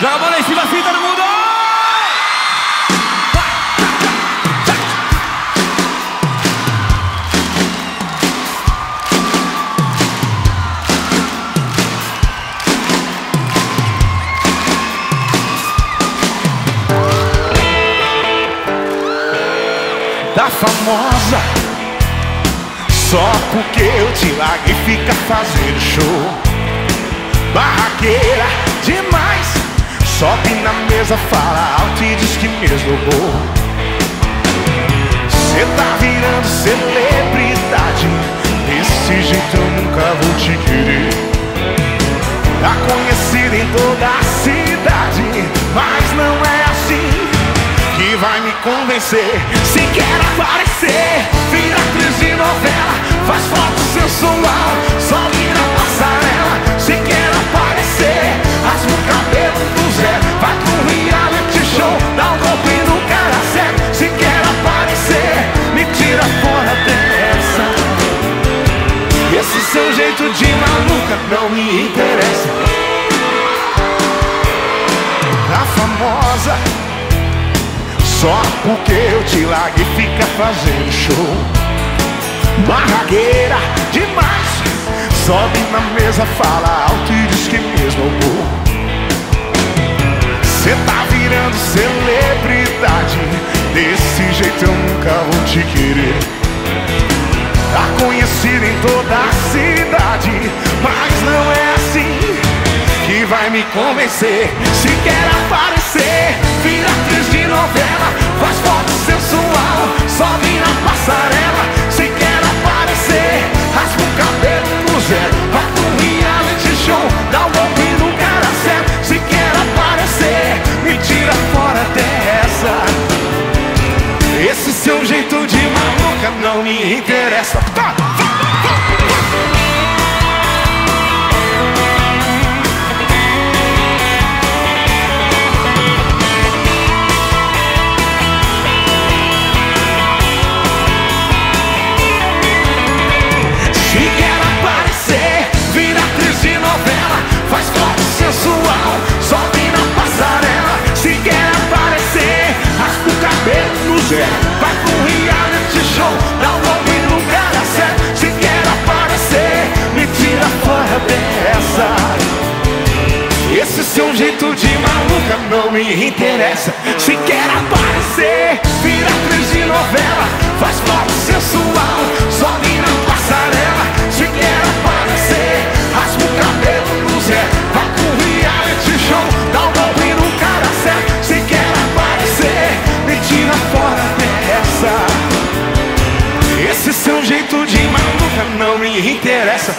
Joga a bola em cima assim, todo mundo! Da famosa. Só porque eu te largo e fica fazendo show. Barraqueira Sobe na mesa, fala alto e diz que me esnobou Cê tá virando celebridade Desse jeito eu nunca vou te querer. Tá conhecida em toda a cidade Mas não é assim que vai me convencer. Se quer aparecer, de maluca não me interessa. A famosa só porque eu te largo e fica fazendo show. Barragueira demais. Sobe na mesa, fala alto e diz que mesmo roubou Cê tá virando celebridade. Desse jeito eu nunca vou te querer vai me convencer. Se quer aparecer, vira atriz de novela Faz foto sensual, Se quer aparecer, vira atriz de novela Faz foto sensual, sobe na passarela. Se quer aparecer, raspa o cabelo no zero Vai pro reality show, dá um golpe no cara certo. Se quer aparecer, me tira fora dessa. Esse seu jeito de maluca não me interessa. Se quer seu jeito de maluca não me interessa